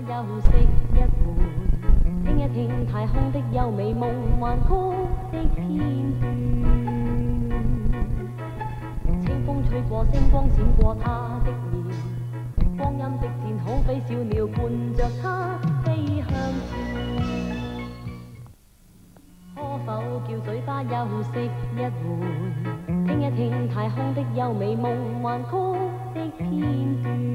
休息一会，听一听太空的优美梦幻曲的片段。清风吹过，星光闪过他的面，光阴的箭好比小鸟伴着他飞向前。可否叫嘴巴休息一会，听一听太空的优美梦幻曲的片段？